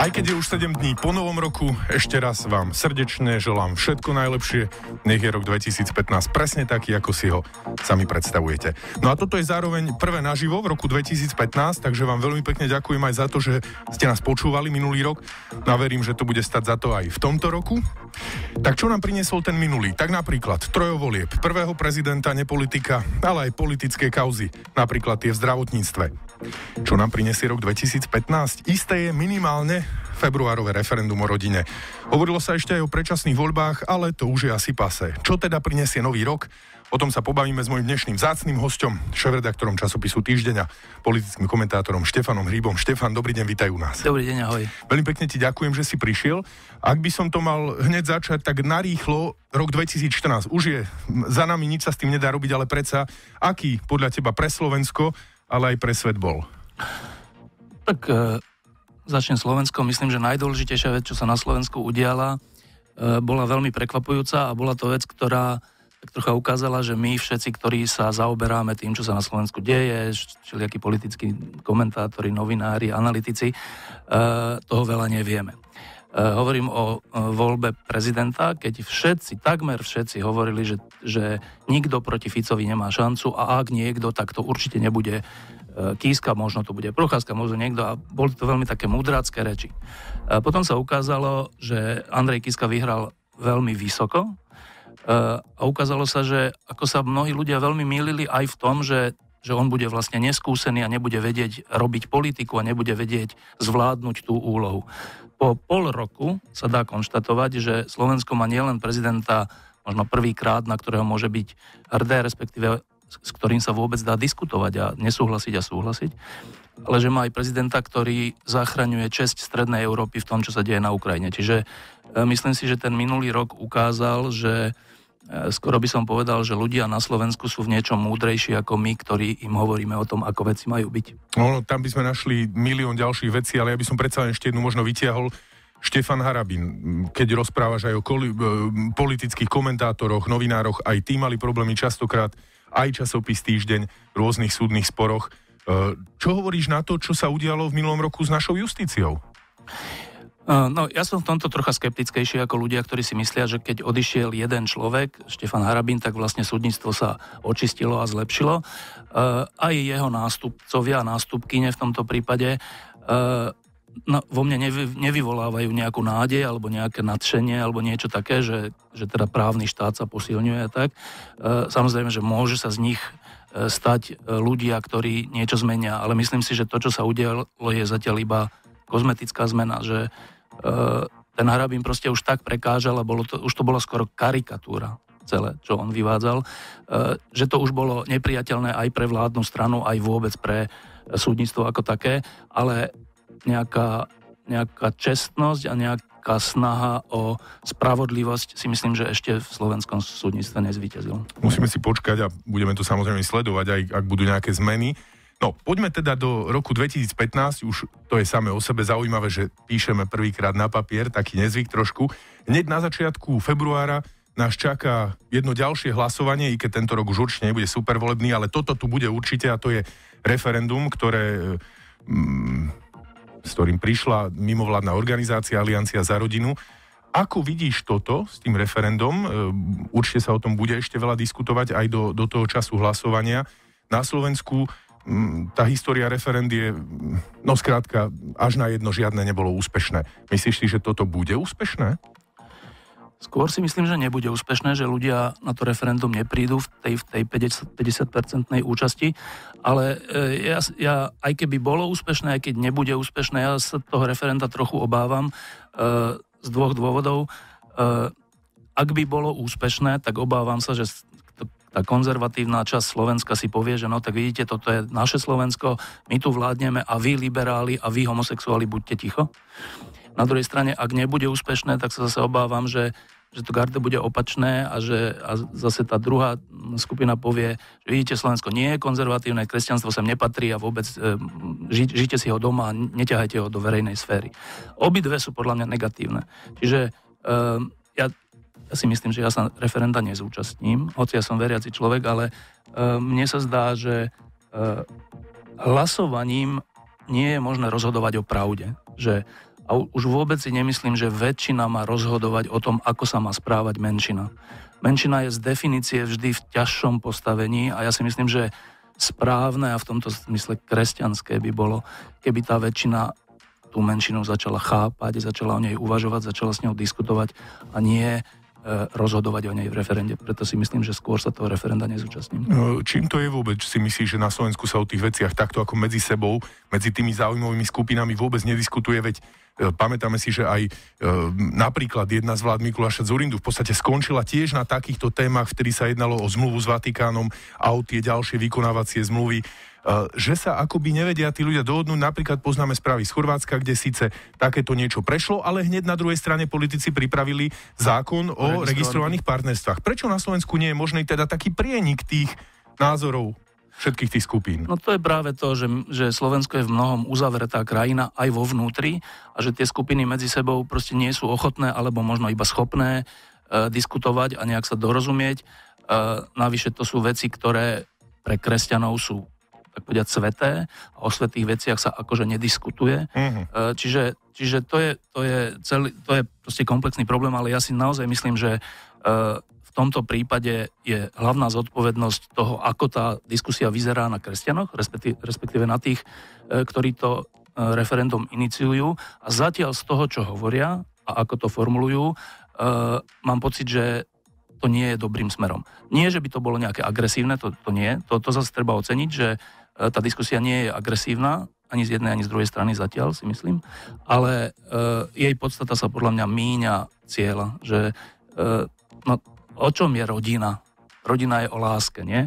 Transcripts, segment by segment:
Aj keď je už 7 dní po novom roku, ešte raz vám srdečne želám všetko najlepšie. Nech je rok 2015 presne taký, ako si ho sami predstavujete. No a toto je zároveň prvé naživo v roku 2015, takže vám veľmi pekne ďakujem aj za to, že ste nás počúvali minulý rok. No a verím, že to bude stať za to aj v tomto roku. Tak čo nám priniesol ten minulý? Tak napríklad trojovolieb, prvého prezidenta, nepolitika, ale aj politické kauzy, napríklad tie v zdravotníctve. Čo nám prinesie rok 2015? Isté je minimálne februárové referendum o rodine. Hovorilo sa ešte aj o predčasných voľbách, ale to už je asi pase. Čo teda prinesie nový rok? O tom sa pobavíme s mojim dnešným zácným hostom, šéf-redaktorom časopisu Týždeňa, politickým komentátorom Štefanom Hríbom. Štefan, dobrý deň, vítajú nás. Dobrý deň, ahoj. Veľmi pekne ti ďakujem, že si prišiel. Ak by som to mal hneď začať, tak narýchlo, rok 2014 už je za nami, nič sa s tým nedá robiť, ale predsa, aký podľa teba pre Slovensko ale aj pre svet bol? Tak e, začnem Slovenskom. Myslím, že najdôležitejšia vec, čo sa na Slovensku udiala, e, bola veľmi prekvapujúca a bola to vec, ktorá tak trocha ukázala, že my všetci, ktorí sa zaoberáme tým, čo sa na Slovensku deje, všelijakí politickí komentátori, novinári, analytici, e, toho veľa nevieme. E, hovorím o voľbe prezidenta, keď všetci, takmer všetci hovorili, že, že nikto proti Ficovi nemá šancu a ak niekto, tak to určite nebude Kíska, možno to bude Procházka, možno niekto a boli to veľmi také mudrácké reči. A potom sa ukázalo, že Andrej Kiska vyhral veľmi vysoko a ukázalo sa, že ako sa mnohí ľudia veľmi mýlili aj v tom, že že on bude vlastne neskúsený a nebude vedieť robiť politiku a nebude vedieť zvládnuť tú úlohu. Po pol roku sa dá konštatovať, že Slovensko má nielen prezidenta možno prvýkrát, na ktorého môže byť hrdé, respektíve s ktorým sa vôbec dá diskutovať a nesúhlasiť a súhlasiť, ale že má aj prezidenta, ktorý zachraňuje česť Strednej Európy v tom, čo sa deje na Ukrajine. Čiže e, myslím si, že ten minulý rok ukázal, že skoro by som povedal, že ľudia na Slovensku sú v niečom múdrejší ako my, ktorí im hovoríme o tom, ako veci majú byť. No, tam by sme našli milión ďalších vecí, ale ja by som predsa len ešte jednu možno vytiahol. Štefan Harabin, keď rozprávaš aj o koli, e, politických komentátoroch, novinároch, aj tí mali problémy častokrát aj časopis Týždeň v rôznych súdnych sporoch. E, čo hovoríš na to, čo sa udialo v minulom roku s našou justíciou? No, ja som v tomto trocha skeptickejší ako ľudia, ktorí si myslia, že keď odišiel jeden človek, Štefan Harabín, tak vlastne súdnictvo sa očistilo a zlepšilo. Aj jeho nástupcovia, nástupkyne v tomto prípade no, vo mne nevy, nevyvolávajú nejakú nádej alebo nejaké nadšenie alebo niečo také, že, že teda právny štát sa posilňuje a tak. E, samozrejme, že môže sa z nich e, stať e, ľudia, ktorí niečo zmenia, ale myslím si, že to, čo sa udialo, je zatiaľ iba kozmetická zmena, že e, ten Harabín proste už tak prekážal a bolo to, už to bola skoro karikatúra celé, čo on vyvádzal, e, že to už bolo nepriateľné aj pre vládnu stranu, aj vôbec pre súdnictvo ako také, ale nejaká, nejaká čestnosť a nejaká snaha o spravodlivosť si myslím, že ešte v slovenskom súdnictve nezvíťazil. Musíme si počkať a budeme to samozrejme sledovať, aj ak budú nejaké zmeny. No, poďme teda do roku 2015, už to je samé o sebe zaujímavé, že píšeme prvýkrát na papier, taký nezvyk trošku. Hneď na začiatku februára nás čaká jedno ďalšie hlasovanie, i keď tento rok už určite nebude super volebný, ale toto tu bude určite a to je referendum, ktoré mm, s ktorým prišla mimovládna organizácia Aliancia za rodinu. Ako vidíš toto s tým referendum? E, určite sa o tom bude ešte veľa diskutovať aj do, do toho času hlasovania. Na Slovensku tá história referend je, no skrátka, až na jedno žiadne nebolo úspešné. Myslíš si, že toto bude úspešné? Skôr si myslím, že nebude úspešné, že ľudia na to referendum neprídu v tej, v tej 50-percentnej účasti, ale e, ja, ja, aj keby bolo úspešné, aj keď nebude úspešné, ja sa toho referenda trochu obávam e, z dvoch dôvodov. E, ak by bolo úspešné, tak obávam sa, že tá konzervatívna časť Slovenska si povie, že no tak vidíte, toto je naše Slovensko, my tu vládneme a vy liberáli a vy homosexuáli buďte ticho. Na druhej strane, ak nebude úspešné, tak sa zase obávam, že, že to garde bude opačné a že a zase tá druhá skupina povie, že vidíte, Slovensko nie je konzervatívne, kresťanstvo sem nepatrí a vôbec e, ži, žite si ho doma a neťahajte ho do verejnej sféry. Obidve sú podľa mňa negatívne. Čiže e, ja, ja si myslím, že ja sa referenda nezúčastním, hoci ja som veriaci človek, ale e, mne sa zdá, že e, hlasovaním nie je možné rozhodovať o pravde. Že A už vôbec si nemyslím, že väčšina má rozhodovať o tom, ako sa má správať menšina. Menšina je z definície vždy v ťažšom postavení a ja si myslím, že správne a v tomto smysle kresťanské by bolo, keby tá väčšina tú menšinu začala chápať, začala o nej uvažovať, začala s ňou diskutovať a nie rozhodovať o nej v referende. Preto si myslím, že skôr sa toho referenda nezúčastním. No, čím to je vôbec? Si myslíš, že na Slovensku sa o tých veciach takto ako medzi sebou, medzi tými záujmovými skupinami vôbec nediskutuje? Veď E, pamätáme si, že aj e, napríklad jedna z vlád Mikuláša Zurindu v podstate skončila tiež na takýchto témach, vtedy sa jednalo o zmluvu s Vatikánom a o tie ďalšie vykonávacie zmluvy e, že sa akoby nevedia tí ľudia dohodnúť. Napríklad poznáme správy z Chorvátska, kde síce takéto niečo prešlo, ale hneď na druhej strane politici pripravili zákon o registrovaných partnerstvách. Prečo na Slovensku nie je možný teda taký prienik tých názorov všetkých tých skupín? No to je práve to, že, že Slovensko je v mnohom uzavretá krajina aj vo vnútri a že tie skupiny medzi sebou proste nie sú ochotné alebo možno iba schopné e, diskutovať a nejak sa dorozumieť. E, navyše to sú veci, ktoré pre kresťanov sú tak povedať sveté a o svetých veciach sa akože nediskutuje. E, čiže, čiže to, je, to, je celý, to je proste komplexný problém, ale ja si naozaj myslím, že e, v tomto prípade je hlavná zodpovednosť toho, ako tá diskusia vyzerá na kresťanoch, respektíve, na tých, e, ktorí to referendum iniciujú. A zatiaľ z toho, čo hovoria a ako to formulujú, mám pocit, že to nie je dobrým smerom. Nie, že by to bolo nejaké agresívne, to, to nie. To, to zase treba oceniť, že tá diskusia nie je agresívna, ani z jednej, ani z druhej strany zatiaľ, si myslím. Ale e, jej podstata sa podľa mňa míňa cieľa, že e, no, o čom je rodina? Rodina je o láske, nie?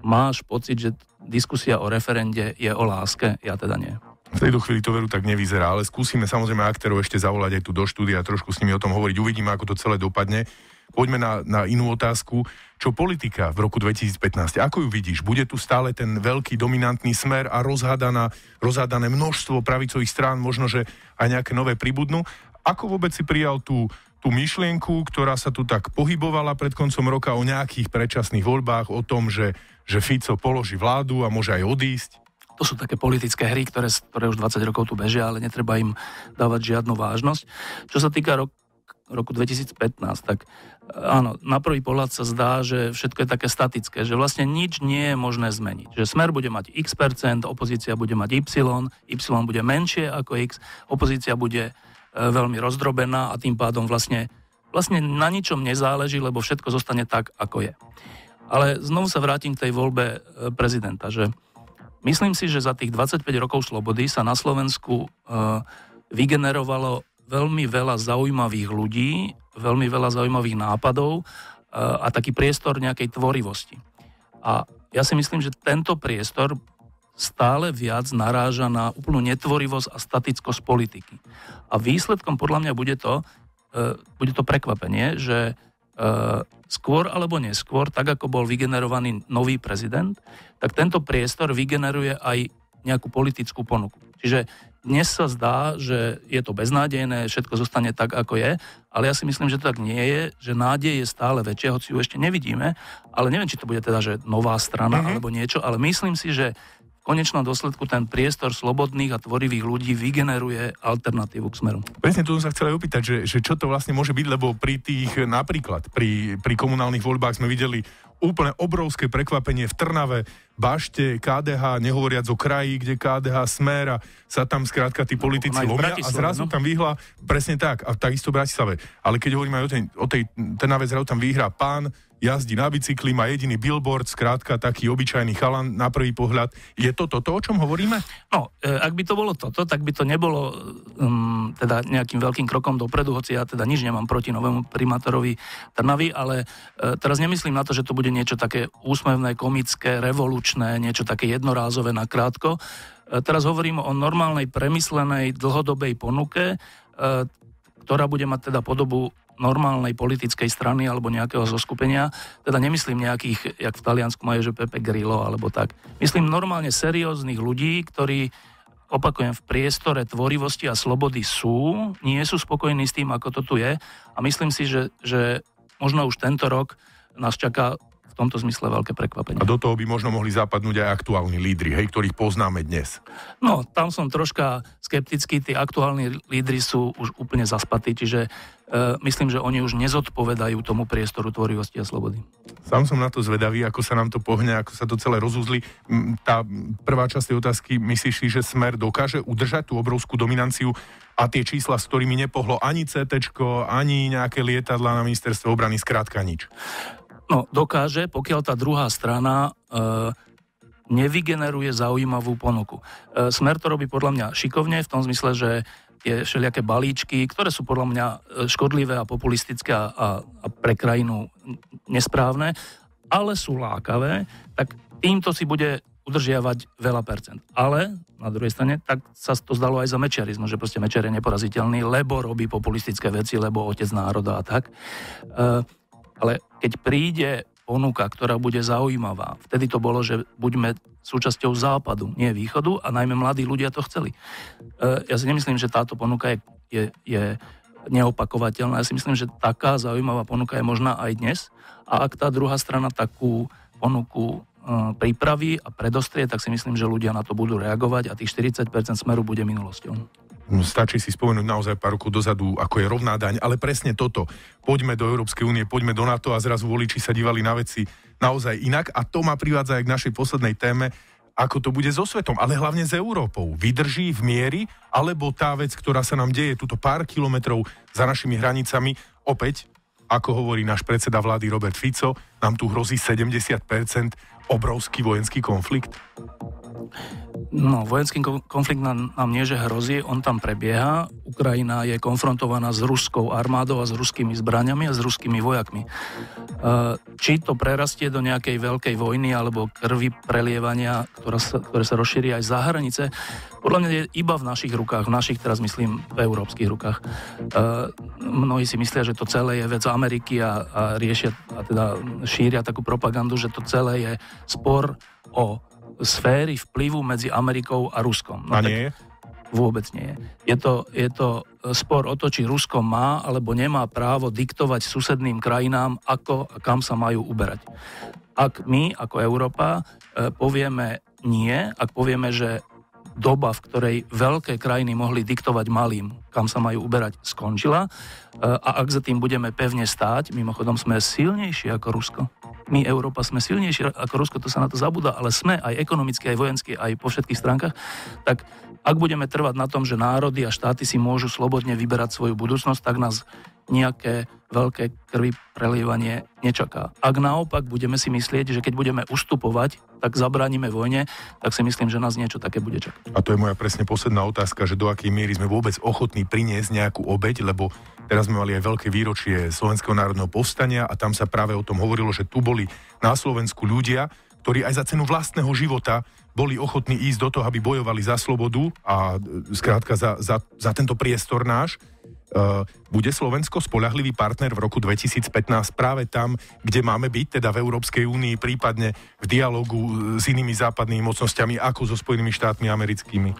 Máš pocit, že diskusia o referende je o láske? Ja teda nie. V tejto chvíli to veru tak nevyzerá, ale skúsime samozrejme aktérov ešte zavolať aj tu do štúdia a trošku s nimi o tom hovoriť. Uvidíme, ako to celé dopadne. Poďme na, na inú otázku. Čo politika v roku 2015? Ako ju vidíš? Bude tu stále ten veľký dominantný smer a rozhádaná, rozhádané množstvo pravicových strán, možno, že aj nejaké nové pribudnú? Ako vôbec si prijal tú tú myšlienku, ktorá sa tu tak pohybovala pred koncom roka o nejakých predčasných voľbách, o tom, že, že Fico položí vládu a môže aj odísť? To sú také politické hry, ktoré, ktoré už 20 rokov tu bežia, ale netreba im dávať žiadnu vážnosť. Čo sa týka rok, roku 2015, tak e, áno, na prvý pohľad sa zdá, že všetko je také statické, že vlastne nič nie je možné zmeniť. Že smer bude mať x percent, opozícia bude mať y, y bude menšie ako x, opozícia bude E, veľmi rozdrobená a tým pádom vlastne, vlastne na ničom nezáleží, lebo všetko zostane tak, ako je. Ale znovu sa vrátim k tej voľbe e, prezidenta, že myslím si, že za tých 25 rokov slobody sa na Slovensku vygenerovalo veľmi veľa zaujímavých ľudí, veľmi veľa zaujímavých nápadov a taký priestor nejakej tvorivosti. A ja si myslím, že tento priestor stále viac naráža na úplnú netvorivosť a statickosť politiky. A výsledkom podľa mňa bude to, e, bude to prekvapenie, že e, skôr alebo neskôr, tak ako bol vygenerovaný nový prezident, tak tento priestor vygeneruje aj nejakú politickú ponuku. Čiže dnes sa zdá, že je to beznádejné, všetko zostane tak, ako je, ale ja si myslím, že to tak nie je, že nádej je stále väčšia, hoci ju ešte nevidíme, ale neviem, či to bude teda, že nová strana mm-hmm. alebo niečo, ale myslím si, že konečnom dôsledku ten priestor slobodných a tvorivých ľudí vygeneruje alternatívu k smeru. Presne tu som sa chcel aj opýtať, že, že čo to vlastne môže byť, lebo pri tých napríklad, pri, pri komunálnych voľbách sme videli úplne obrovské prekvapenie v Trnave, Bašte, KDH, nehovoriac o kraji, kde KDH Smer a sa tam skrátka tí politici lomia a zrazu no? tam vyhla presne tak a takisto v Bratislave. Ale keď hovoríme aj o tej, o tej Trnave, zrazu tam vyhrá pán, jazdí na bicykli, má jediný billboard, skrátka taký obyčajný chalan na prvý pohľad. Je to toto, o čom hovoríme? No, e, ak by to bolo toto, tak by to nebolo um, teda nejakým veľkým krokom dopredu, hoci ja teda nič nemám proti novému primátorovi Trnavy, ale uh, teraz nemyslím na to, že to bude niečo také úsmevné, komické, revolučné, niečo také jednorázové nakrátko. Uh, teraz hovorím o normálnej, premyslenej, dlhodobej ponuke, uh, ktorá bude mať teda podobu normálnej politickej strany alebo nejakého zoskupenia. Teda nemyslím nejakých, jak v Taliansku majú, že Pepe Grillo alebo tak. Myslím normálne serióznych ľudí, ktorí opakujem, v priestore tvorivosti a slobody sú, nie sú spokojní s tým, ako to tu je a myslím si, že, že možno už tento rok nás čaká tomto zmysle veľké prekvapenie. A do toho by možno mohli zapadnúť aj aktuálni lídry, hej, ktorých poznáme dnes. No, tam som troška skeptický, tí aktuálni lídry sú už úplne zaspatí, čiže E, myslím, že oni už nezodpovedajú tomu priestoru tvorivosti a slobody. Sám som na to zvedavý, ako sa nám to pohne, ako sa to celé rozuzli. Tá prvá časť tej otázky, myslíš si, že Smer dokáže udržať tú obrovskú dominanciu a tie čísla, s ktorými nepohlo ani CT, ani nejaké lietadla na ministerstve obrany, skrátka nič? No, dokáže, pokiaľ tá druhá strana e, nevygeneruje zaujímavú ponuku. E, Smer to robí podľa mňa šikovne v tom zmysle, že tie všelijaké balíčky, ktoré sú podľa mňa e, škodlivé a populistické a, a, a pre krajinu nesprávne, ale sú lákavé, tak týmto si bude udržiavať veľa percent. Ale na druhej strane, tak sa to zdalo aj za mečiarizmu, že proste mečiar je neporaziteľný, lebo robí populistické veci, lebo otec národa a tak. E, ale keď príde ponuka, ktorá bude zaujímavá. Vtedy to bolo, že buďme súčasťou západu, nie východu a najmä mladí ľudia to chceli. E, ja si nemyslím, že táto ponuka je, je, je neopakovateľná. Ja si myslím, že taká zaujímavá ponuka je možná aj dnes a ak tá druhá strana takú ponuku e, pripraví a predostrie, tak si myslím, že ľudia na to budú reagovať a tých 40% smeru bude minulosťou. No, stačí si spomenúť naozaj pár rokov dozadu, ako je rovná daň, ale presne toto. Poďme do Európskej únie, poďme do NATO a zrazu voliči sa dívali na veci naozaj inak a to ma privádza aj k našej poslednej téme, ako to bude so svetom, ale hlavne s Európou. Vydrží v miery, alebo tá vec, ktorá sa nám deje tuto pár kilometrov za našimi hranicami, opäť, ako hovorí náš predseda vlády Robert Fico, nám tu hrozí 70% obrovský vojenský konflikt? No, vojenský konflikt nám, nám nie, že hrozí, on tam prebieha. Ukrajina je konfrontovaná s ruskou armádou a s ruskými zbraniami a s ruskými vojakmi. E, či to prerastie do nejakej veľkej vojny alebo krvi prelievania, ktorá sa, ktoré sa rozšíri aj za hranice, podľa mňa je iba v našich rukách, v našich, teraz myslím, v európskych rukách. E, mnohí si myslia, že to celé je vec Ameriky a, a riešia, a teda šíria takú propagandu, že to celé je spor o sféry vplyvu medzi Amerikou a Ruskom. No, a nie je? Vôbec nie je. Je to, je to spor o to, či Rusko má alebo nemá právo diktovať susedným krajinám, ako a kam sa majú uberať. Ak my, ako Európa, e, povieme nie, ak povieme, že doba, v ktorej veľké krajiny mohli diktovať malým, kam sa majú uberať, skončila. E, a ak za tým budeme pevne stáť, mimochodom sme silnejší ako Rusko, my, Európa, sme silnejší ako Rusko, to sa na to zabúda, ale sme aj ekonomicky, aj vojensky, aj po všetkých stránkach, tak ak budeme trvať na tom, že národy a štáty si môžu slobodne vyberať svoju budúcnosť, tak nás nejaké veľké krvi prelievanie nečaká. Ak naopak budeme si myslieť, že keď budeme ustupovať, tak zabránime vojne, tak si myslím, že nás niečo také bude čakať. A to je moja presne posledná otázka, že do akej miery sme vôbec ochotní priniesť nejakú obeď, lebo teraz sme mali aj veľké výročie Slovenského národného povstania a tam sa práve o tom hovorilo, že tu boli na Slovensku ľudia, ktorí aj za cenu vlastného života boli ochotní ísť do toho, aby bojovali za slobodu a e, skrátka za, za, za tento priestor náš. Uh, bude Slovensko spolahlivý partner v roku 2015 práve tam, kde máme byť, teda v Európskej únii, prípadne v dialogu e, s inými západnými mocnosťami, ako so Spojenými štátmi americkými?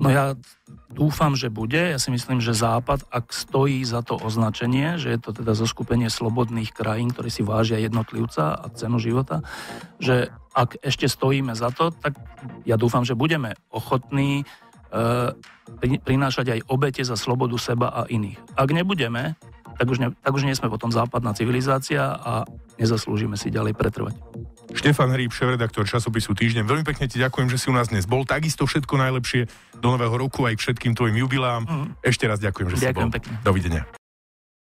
No ja dúfam, že bude. Ja si myslím, že Západ, ak stojí za to označenie, že je to teda zoskupenie slobodných krajín, ktorí si vážia jednotlivca a cenu života, že ak ešte stojíme za to, tak ja dúfam, že budeme ochotní e, prinášať aj obete za slobodu seba a iných. Ak nebudeme, tak už, ne, tak už nie sme potom západná civilizácia a nezaslúžime si ďalej pretrvať. Štefan Hríb, šéf-redaktor časopisu Týždeň. Veľmi pekne ti ďakujem, že si u nás dnes bol. Takisto všetko najlepšie do nového roku aj k všetkým tvojim jubilám. Mm. Ešte raz ďakujem, že ďakujem si bol. Pekne. Dovidenia.